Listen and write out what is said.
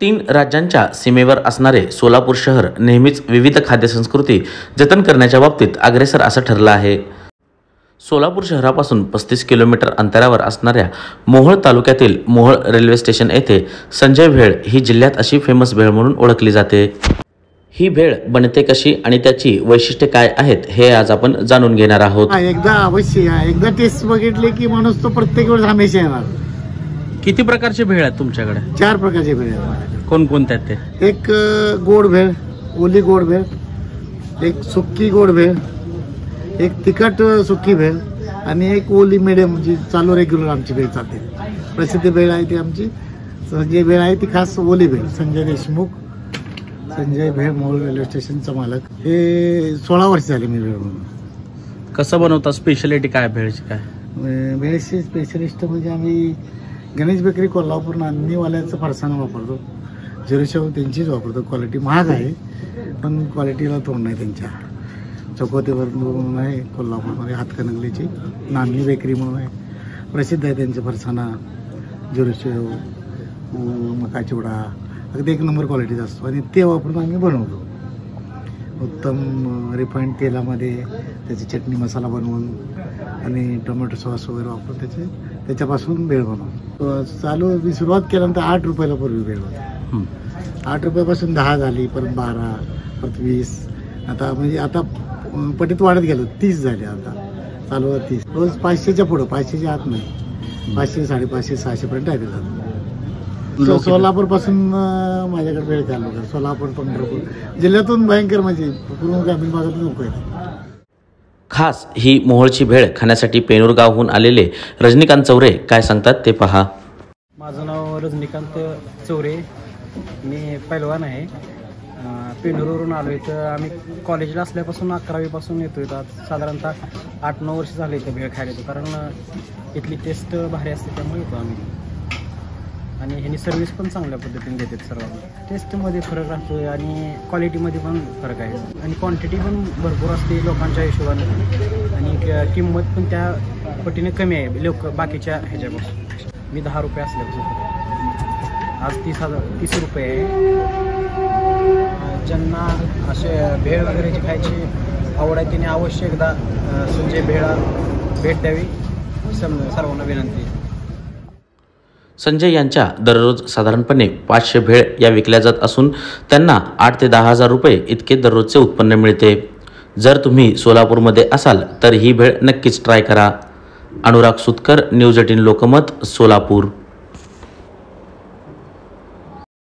तीन राज्यांच्या सीमेवर असणारे सोलापूर शहर नेहमीच विविध खाद्यसंस्कृती जतन करण्याच्या बाबतीत अग्रेसर असं ठरलं आहे. सोलापूर शहरापासून पस्तीस किलोमीटर अंतरावर असणाऱ्या मोहोळ तालुक्यातील मोहोळ रेल्वे स्टेशन येथे संजय भेळ ही जिल्ह्यात अशी फेमस भेळ म्हणून ओळखली जाते. ही भेळ बनते कशी आणि त्याची वैशिष्ट्ये काय आहेत हे आज आपण जाणून घेणार आहोत. एकदा अवश्य एकदा टेस्ट बघितले की माणूस तो प्रत्येक वेळेस हमेशा येणार. किती प्रकारचे भेळ आहेत तुमच्याकडे? चार प्रकारचे भेळ आहेत. कोणकोणत्या आहेत ते? एक अं, गोड भेळ ओली गोड भेळ एक सुक्की गोड भेळ एक तिखट अं, सुक्की भेळ आणि एक ओली मिडियम जी चालू रेग्युलर आमची भेळ चालते. प्रसिद्ध भेळ आहे ती आमची. संजय भेळ आहे ती खास ओली भेळ. संजय देशमुख संजय भेळ मोहोळ रेल्वे स्टेशनचा मालक. हे सोळा वर्ष झाले मी भेळ म्हणून कसं बनवता? स्पेशालिटी काय भेळची काय? भेळचे स्पेशलिस्ट म्हणजे आम्ही गणेश बेकरी कोल्हापूर नांदणीवाल्याचं फरसाणं वापरतो. झिरोशाहू त्यांचीच वापरतो. क्वालिटी महाग आहे पण क्वालिटीला तोंड नाही त्यांच्या. चौकोतेवर म्हणून आहे कोल्हापूरमध्ये हातकणंगलीची नांदणी बेकरी म्हणून आहे. प्रसिद्ध आहे त्यांचं फरसाणा. झिरोशाहू मका चिवडा. अगदी एक नंबर क्वालिटीचा असतो. आणि ते वापरून आम्ही बनवतो. उत्तम रिफाईंड तेलामध्ये त्याची चटणी मसाला बनवून आणि टोमॅटो सॉस वगैरे वापरून त्याचे त्याच्यापासून भेळ बनवतो चालू मी सुरुवात केल्यानंतर आठ रुपयाला पूर्वी भेळ होती आठ रुपयापासून दहा झाली परत बारा परत वीस. आता म्हणजे आता पटीत वाढत गेलो तीस झाले आता. चालू तीस. रोज पाचशेच्या पुढं पाचशेच्या आत नाही. पाचशे साडेपाचशे सहाशेपर्यंत आहे जातो सोलापूरपासून माझ्याकडे वेळ चालू सोलापूर पंढरपूर. जिल्ह्यातून भयंकर म्हणजे पूर्ण ग्रामीण भागातून लोक आहेत खास ही मोहोळची भेळ खाण्यासाठी पेनूरगावहून आलेले रजनीकांत चौरे काय सांगतात ते पहा. माझं नाव रजनीकांत चौरे. मी पैलवान आहे. अं, पेंढूरवरून आलो इथं. आम्ही कॉलेजला असल्यापासून अकरावीपासून येतो इथं. साधारणतः आठ नऊ वर्ष झाले इथं भेळ खायला येतो. कारण इथली टेस्ट भारी असते त्यामुळे येतो आम्ही. आणि ह्यानी सर्व्हिस पण चांगल्या पद्धतीने देतात सर्वांना. टेस्टमध्ये फरक राहतो आणि क्वालिटीमध्ये पण फरक आहे. आणि क्वांटिटी पण भरपूर असते लोकांच्या हिशोबाने. आणि किंमत पण त्या पटीने कमी आहे. लोक बाकीच्या ह्याच्यापासून. मी दहा रुपये असल्यापासून आज तीस हजार तीस रुपये आहे. ज्यांना असे भेळ वगैरेची खायची आवड आहे तिने अवश्य एकदा संजय भेळा भेट द्यावी. सम सर्वांना विनंती. संजय यांच्या दररोज साधारणपणे पाचशे भेळ या विकल्या जात असून त्यांना आठ ते दहा हजार रुपये इतके दररोजचे उत्पन्न मिळते. जर तुम्ही सोलापूरमध्ये असाल तर ही भेळ नक्कीच ट्राय करा. Anurag Sutkar news eighteen Lokmat Solapur.